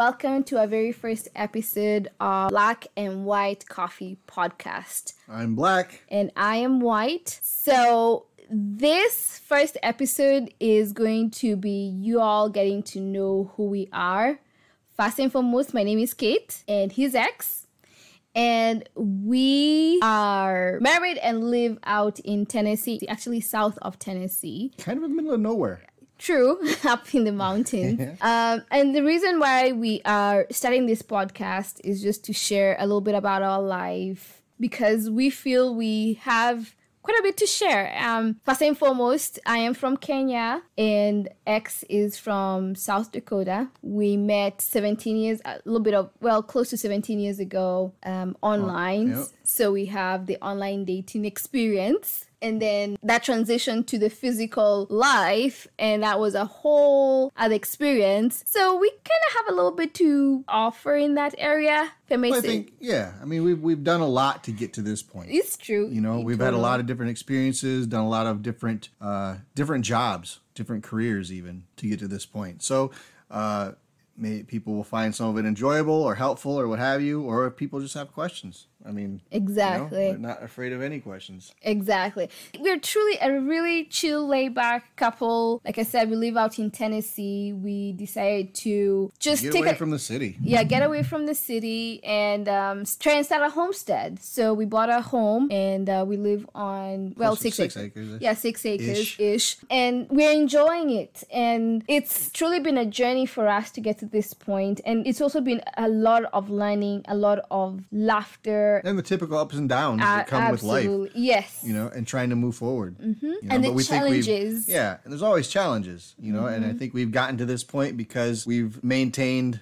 Welcome to our very first episode of Black and White Coffee Podcast. I'm black. And I am white. So, this first episode is going to be you all getting to know who we are. First and foremost, my name is Cate, and he's X. And we are married and live out in Tennessee, actually south of Tennessee. Kind of in the middle of nowhere. True, up in the mountains. um, and the reason why we are starting this podcast is just to share a little bit about our life because we feel we have quite a bit to share. Um, first and foremost, I am from Kenya and X is from South Dakota. We met 17 years, a little bit of, well, close to 17 years ago um, online. yep. So we have the online dating experience and then that transition to the physical life and that was a whole other experience so we kind of have a little bit to offer in that area Well, I think, yeah. I mean, we've we've done a lot to get to this point. it's true You know, we've had a lot of different experiences, done a lot of different uh, different jobs, different careers, even to get to this point. So, uh, may, people will find some of it enjoyable or helpful or what have you, or if people just have questions. I mean, you know, exactly not afraid of any questions. Exactly. We're truly a really chill, laid back couple. Like I said, we live out in Tennessee. We decided to just Get take away a, from the city. yeah, get away from the city and um, try and start a homestead. So we bought a home and uh, we live on well six, six acres. acres-ish. Yeah, six acres Ish. ish, and we're enjoying it. And it's truly been a journey for us to get to this point. And it's also been a lot of learning, a lot of laughter. And the typical ups and downs Uh, that come with life. Yes. you know, and trying to move forward. Mm-hmm. You know, And the challenges. Mm-hmm. yeah, and there's always challenges, you know, and I think we've gotten to this point because we've maintained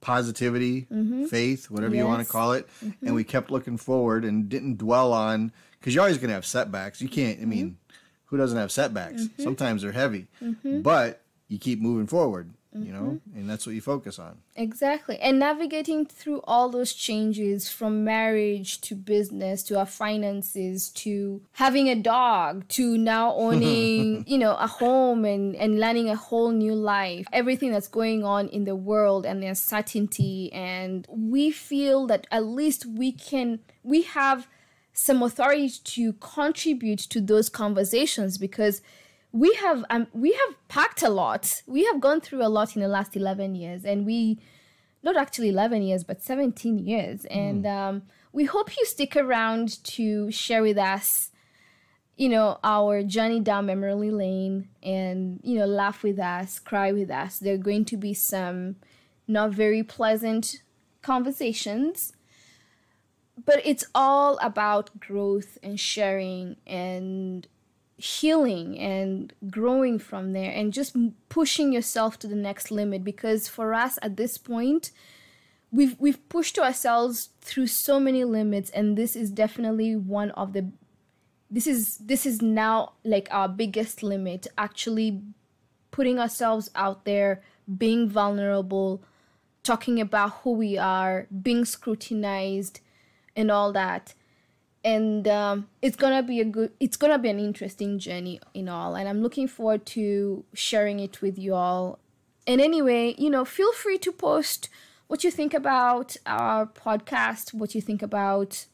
positivity, faith, whatever you want Mm-hmm. To call it, and we kept looking forward and didn't dwell on because you're always going to have setbacks. You can't. I Mm-hmm. mean, who doesn't have setbacks? Sometimes they're heavy, but you keep moving forward. You know, Mm-hmm. and that's what you focus on. Exactly. And navigating through all those changes from marriage to business to our finances to having a dog to now owning, you know, a home and, and learning a whole new life. Everything that's going on in the world and the uncertainty. And we feel that at least we can, we have some authority to contribute to those conversations because we have um, we have packed a lot. We have gone through a lot in the last 11 years and we not actually 11 years but 17 years. And um, we hope you stick around to share with us you know our journey down memory lane and you know laugh with us cry with us. There are going to be some not very pleasant conversations but it's all about growth and sharing and healing and growing from there and just pushing yourself to the next limit because for us at this point we've we've pushed ourselves through so many limits and this is definitely one of the this is this is now like our biggest limit actually putting ourselves out there being vulnerable talking about who we are being scrutinized and all that and um, it's gonna be a good it's gonna be an interesting journey in all and i'm looking forward to sharing it with you all. And anyway you know feel free to post what you think about our podcast what you think about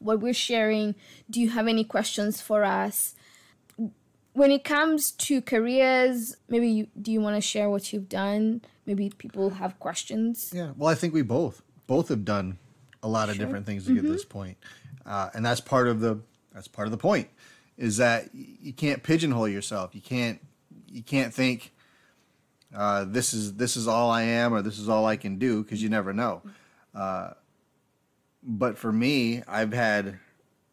what we're sharing. Do you have any questions for us? When it comes to careers maybe you, do you want to share what you've done? Maybe people have questions. Yeah. Well, I think we both both have done a lot of different things to get this point, uh, and that's part of the that's part of the point is that you can't pigeonhole yourself. You can't you can't think uh, this is this is all I am or this is all I can do because you never know. Uh, but for me, I've had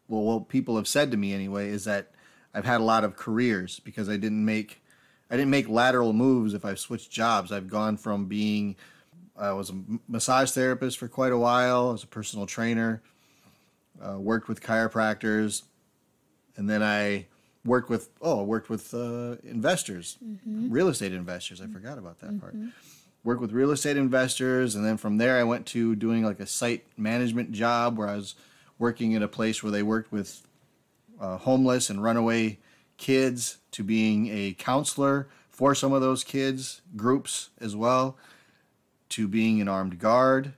well, what people have said to me anyway is that I've had a lot of careers because I didn't make I didn't make lateral moves if I've switched jobs. I've gone from being I was a massage therapist for quite a while. I was a personal trainer. Uh, worked with chiropractors, and then I worked with oh, I worked with uh, investors, real estate investors. I forgot about that part. Worked with real estate investors, and then from there I went to doing like a site management job where I was working at a place where they worked with uh, homeless and runaway kids to being a counselor for some of those kids groups as well to being an armed guard.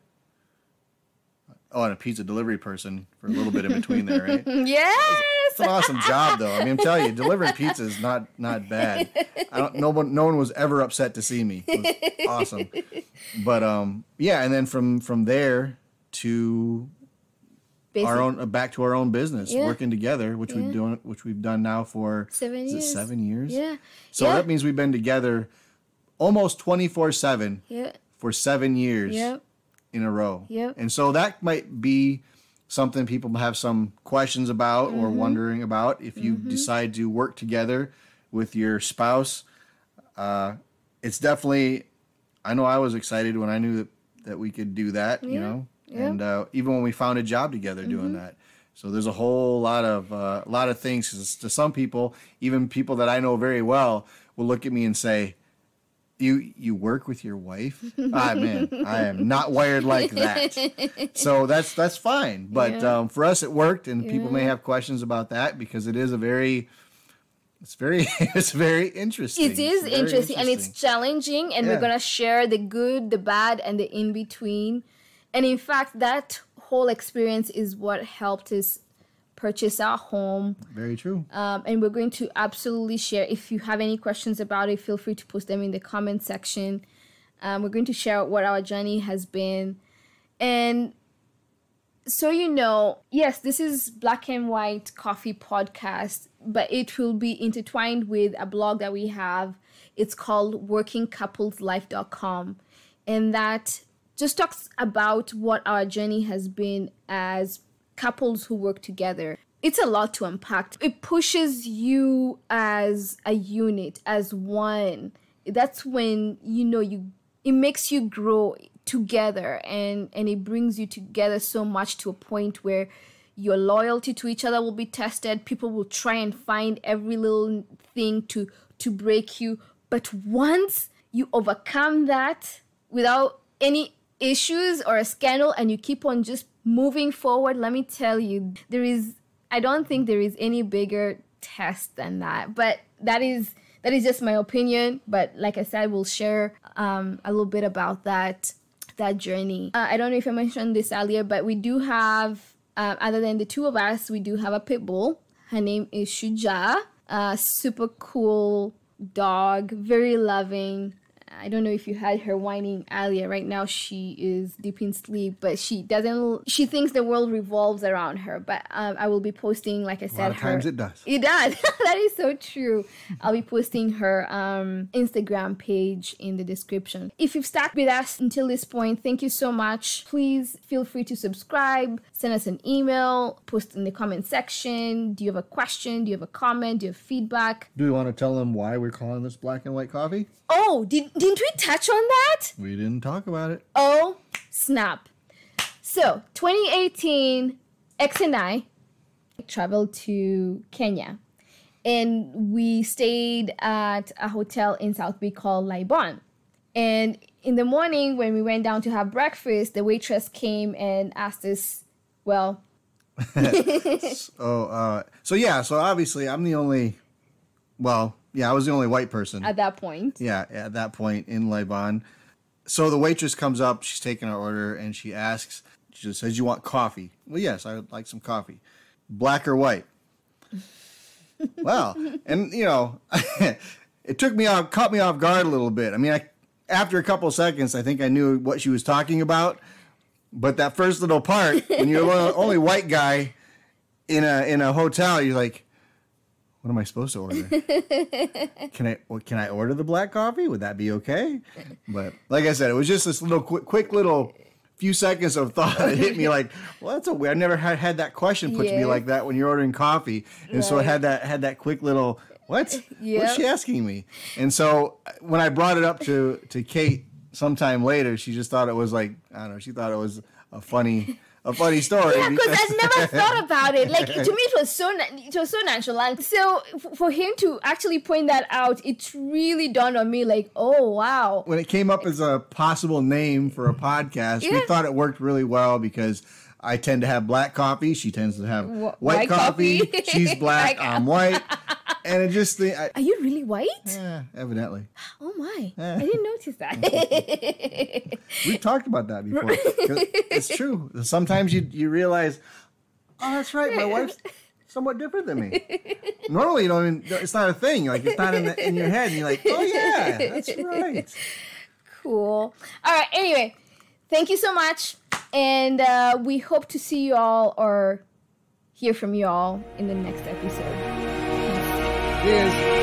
Oh, and a pizza delivery person for a little bit in between there, right? Yes. It's an awesome job, though. I mean, I'm telling you, delivering pizza is not not bad. I don't. No one, no one was ever upset to see me. It was awesome. But um, yeah, and then from from there to Basic. our own uh, back to our own business, Yeah. working together, which Yeah. we've done, which we've done now for Seven is it years. seven years. Yeah. So yeah. that means we've been together almost twenty four seven Yeah. for seven years Yep. In a row. Yep. And so that might be something people have some questions about or Mm-hmm. wondering about if you decide to work together with your spouse. Uh, it's definitely. I know I was excited when I knew that that we could do that. You know, Yeah. Mm-hmm. and uh, even when we found a job together doing that. So there's a whole lot of uh, a lot of things. to some people, even people that I know very well, will look at me and say, "You you work with your wife?" ah man, I am not wired like that. So that's that's fine. But Yeah. um, for us, it worked, and people may have questions about that because it is a very it's very it's very interesting. It is very interesting, and it's challenging, and Yeah. we're gonna share the good, the bad, and the in between. And in fact, that whole experience is what helped us purchase our home. very true. Um, and we're going to absolutely share. If you have any questions about it, feel free to post them in the comment section. Um, we're going to share what our journey has been. And so you know, yes, this is Black and White Coffee Podcast, but it will be intertwined with a blog that we have. It's called workingcoupleslife.com. And that just talks about what our journey has been as couples who work together. It's a lot to unpack. It pushes you as a unit, as one. That's when you know you it makes you grow together and and it brings you together so much to a point where your loyalty to each other will be tested. People will try and find every little thing to to break you, but once you overcome that without any issues or a scandal and you keep on just moving forward, let me tell you, there is I don't think there is any bigger test than that. But that is that is just my opinion. But like I said, we'll share um, a little bit about that that journey. Uh, I don't know if I mentioned this earlier, but we do have, uh, other than the two of us, we do have a pit bull. Her name is Shujaa. Uh, super cool dog, very loving. I don't know if you had her whining earlier. Right now, she is deep in sleep, but she doesn't. She thinks the world revolves around her. But um, I will be posting, like I said, a lot of her. times it does. It does. that is so true. I'll be posting her um, Instagram page in the description. If you've stuck with us until this point, thank you so much. Please feel free to subscribe, send us an email, post in the comment section. Do you have a question? Do you have a comment? Do you have feedback? Do we want to tell them why we're calling this black and white coffee? Oh, did, didn't we touch on that? We didn't talk about it. Oh, snap. So, 2018, X and I traveled to Kenya and we stayed at a hotel in South Bay called Laibon. And in the morning, when we went down to have breakfast, the waitress came and asked us, well, Oh, uh, so yeah, so obviously I'm the only, well, yeah, I was the only white person. at that point, yeah, at that point in Lebanon. So the waitress comes up, she's taking our order, and she asks, she just says, "You want coffee?" Well, yes, I would like some coffee. Black or white? well, and you know, it took me off, caught me off guard a little bit. I mean, I, after a couple seconds, I think I knew what she was talking about. But that first little part, when you're the only white guy in a in a hotel, you're like, what am I supposed to order? can I can I order the black coffee? Would that be okay? But like I said, it was just this little quick, quick little few seconds of thought that hit me like, well, that's a weird. I never had had that question put to me like that when you're ordering coffee, and so it Right. had that had that quick little what? Yep. What's she asking me? And so uh, when I brought it up to to Cate sometime later, she just thought it was like I don't know. She thought it was a funny a funny story. yeah, because I've never thought about it. Like to me, it was so na- it was so natural, and so f- for him to actually point that out, it really dawned on me. Like, oh wow, when it came up as a possible name for a podcast, we thought it worked really well because I tend to have black coffee. She tends to have Wh- white, white coffee. coffee. She's black. I'm white. and it just the I, Are you really white? yeah, evidently Oh my! I didn't notice that. we've talked about that before. it's true. Sometimes you you realize, oh, that's right, my wife's somewhat different than me. Normally, you don't even. It's not a thing. Like it's not in the, in your head. And you're like, oh yeah, that's right. cool. All right. Anyway, thank you so much, and uh, we hope to see you all or hear from you all in the next episode. Cheers.